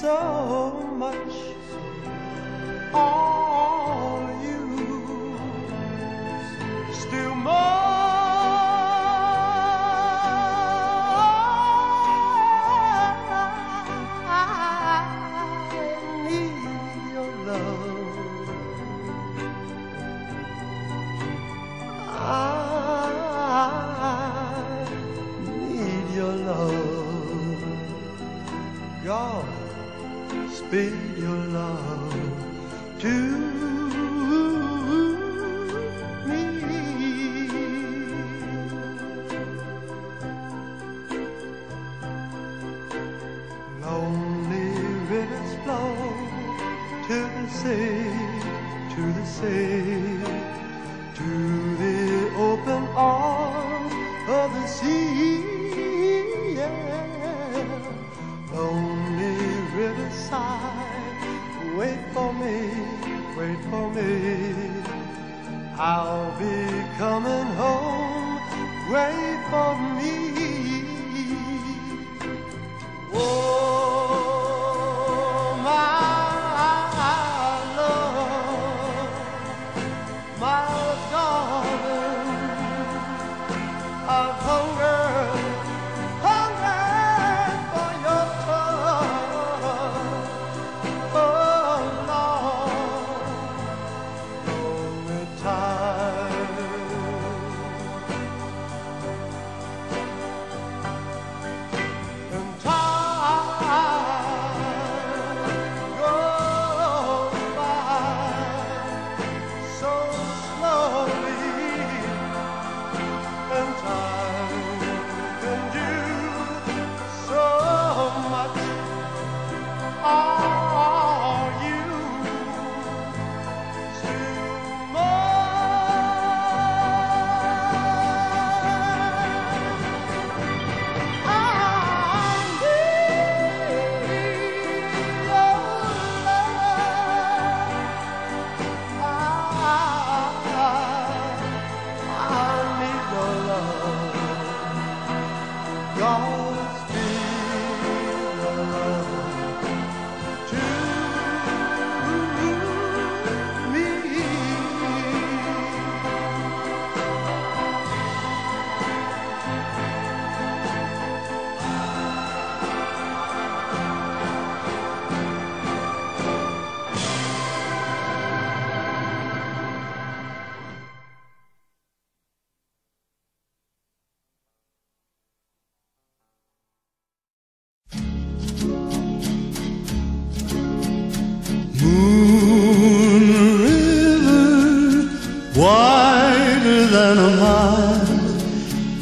so flow to the sea, to the sea, to the open arms of the sea. Yeah. Lonely riverside, wait for me, wait for me. I'll be coming home, wait for me.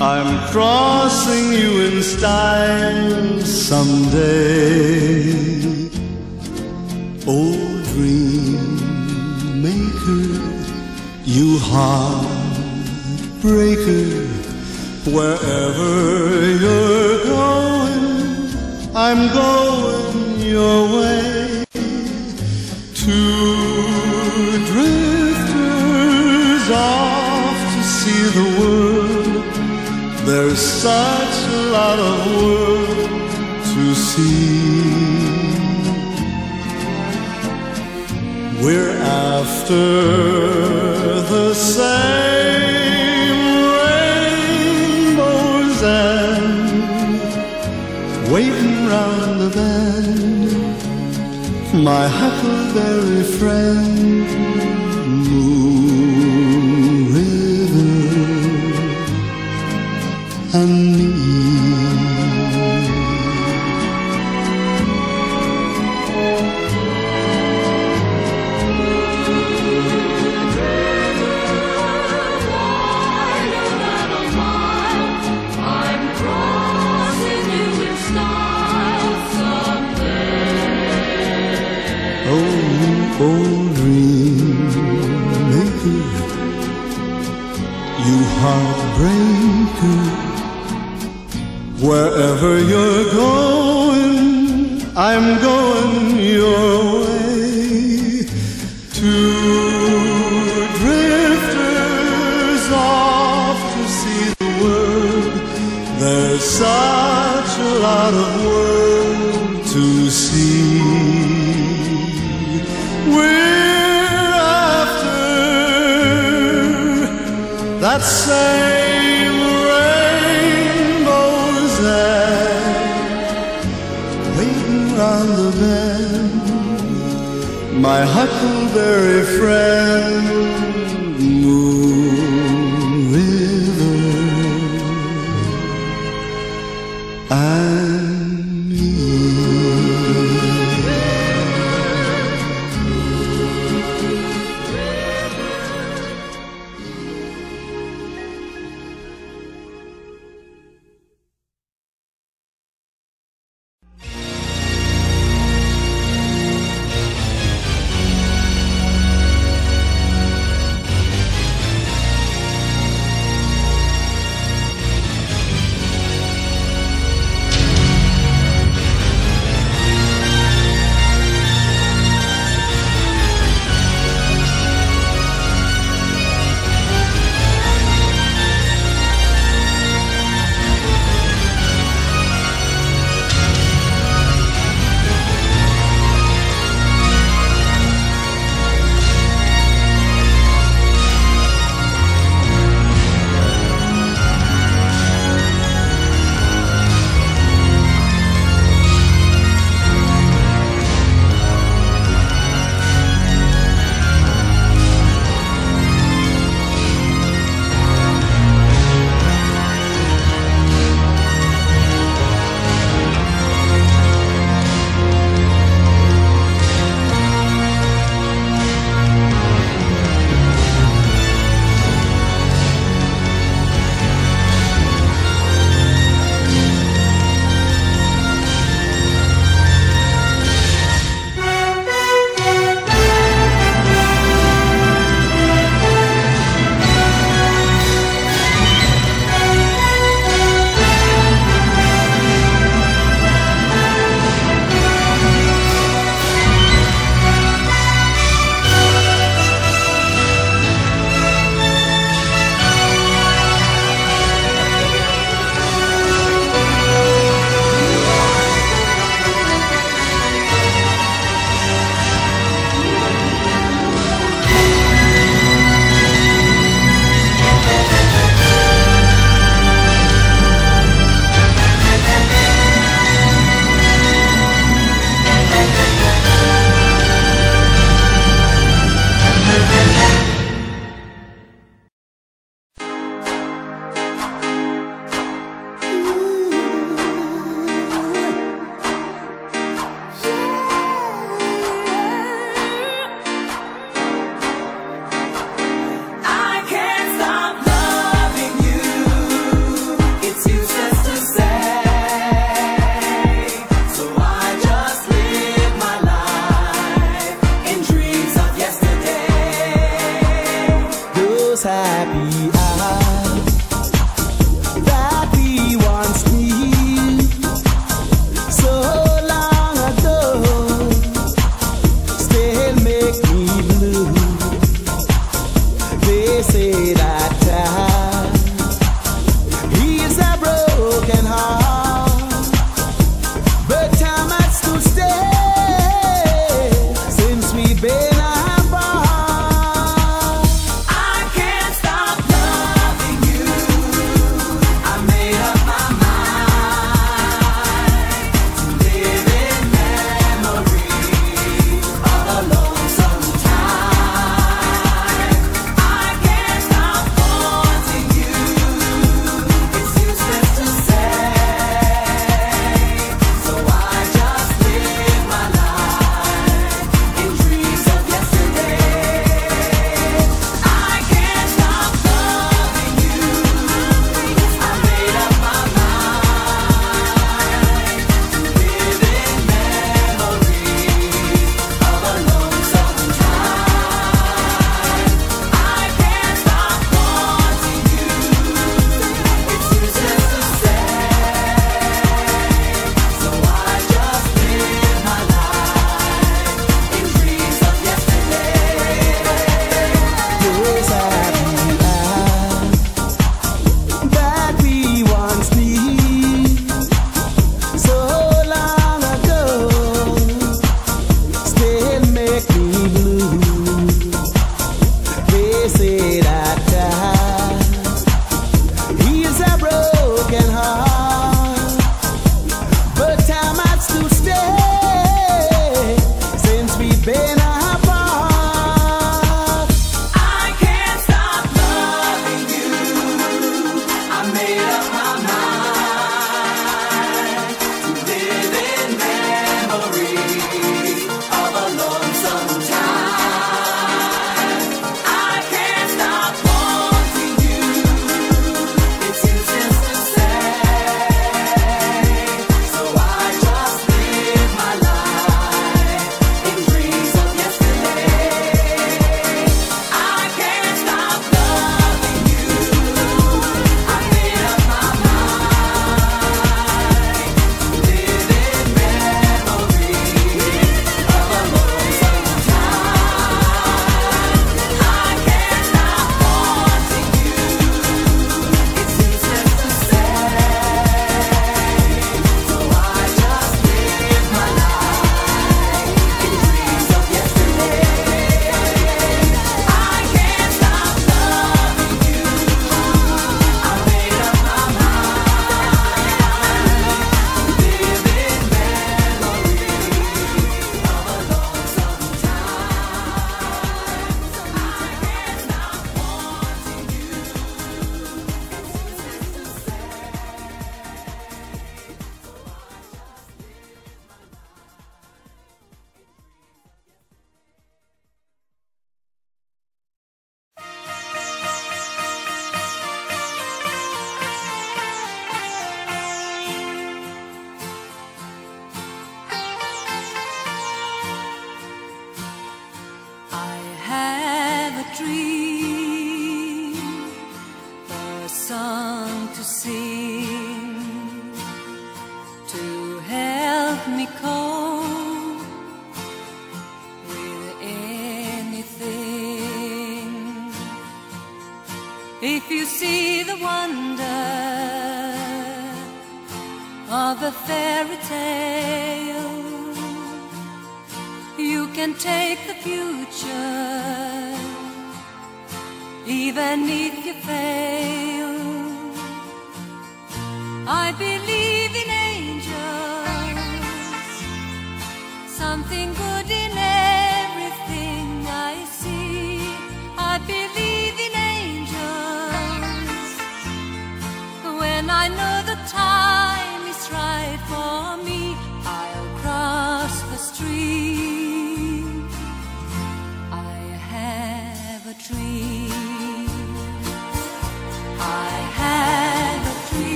I'm crossing you in style someday. Old dream maker, you heartbreaker, wherever you're going, I'm going your way. There's such a lot of world to see. We're after the same rainbows and waiting round the bend my huckleberry friend, wherever you're going, I'm going your way. Round the bend. My huckleberry friend, Moon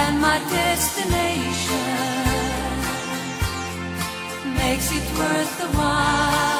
and my destination makes it worth the while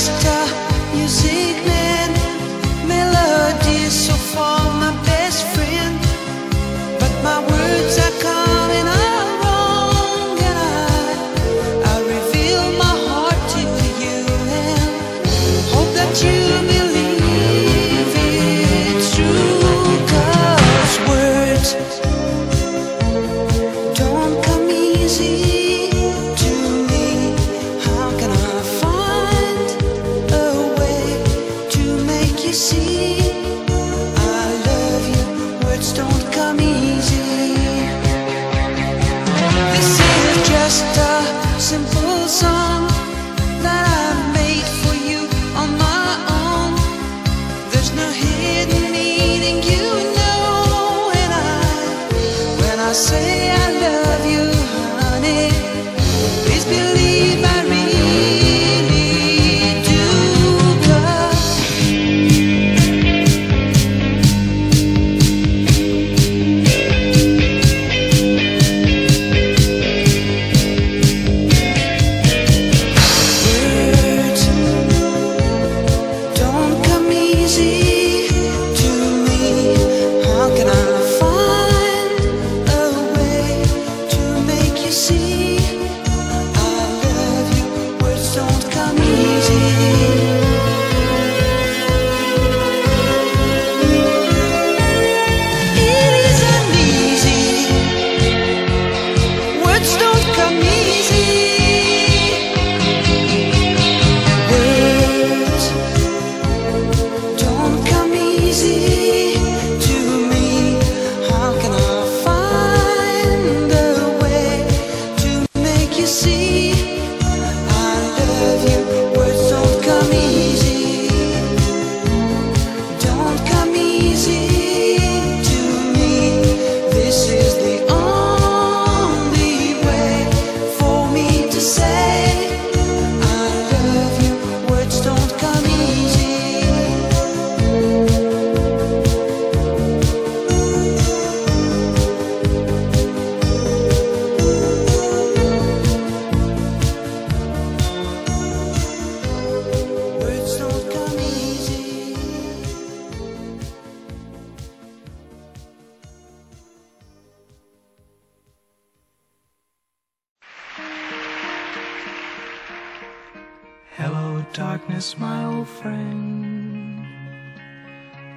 Star, music man, melody so far.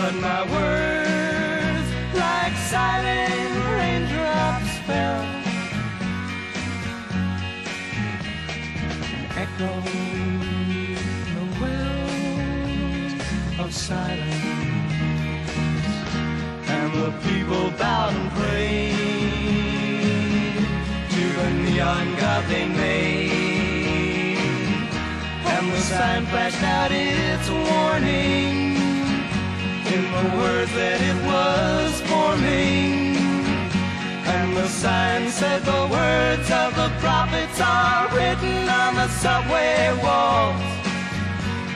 But my words, like silent raindrops, fell and echoed the wells of silence. And the people bowed and prayed to the neon god they made. And the sign flashed out its warning in the words that it was forming. And the sign said the words of the prophets are written on the subway walls,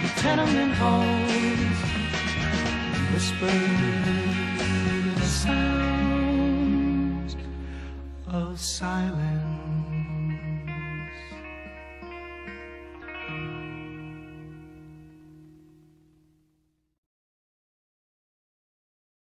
the tenement halls, the sounds of silence.